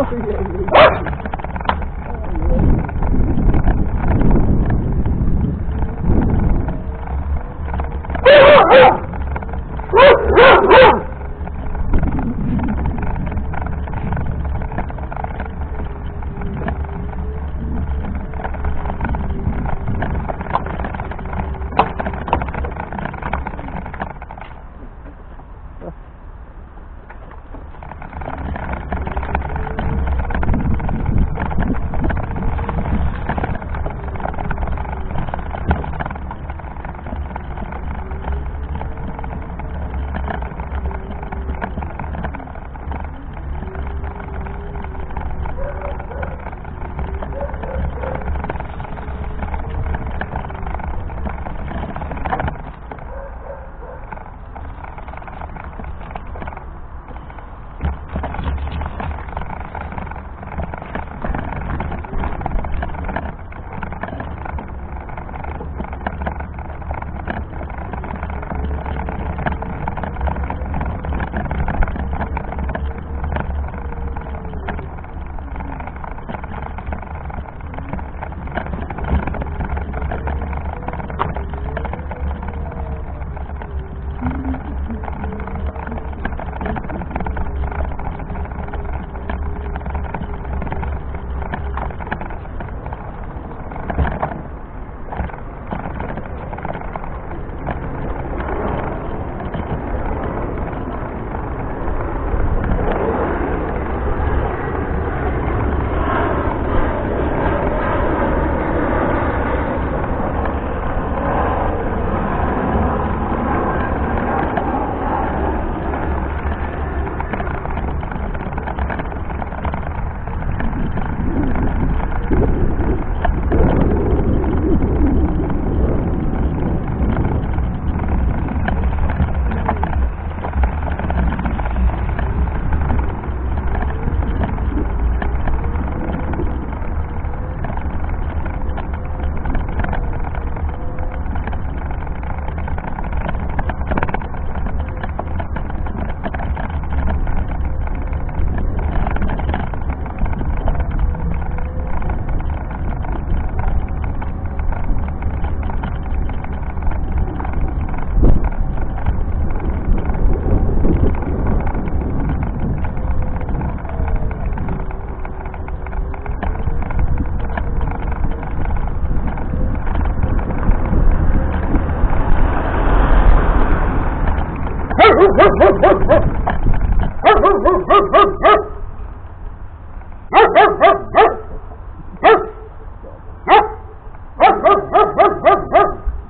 Oh, yeah.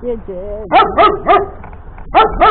谢谢。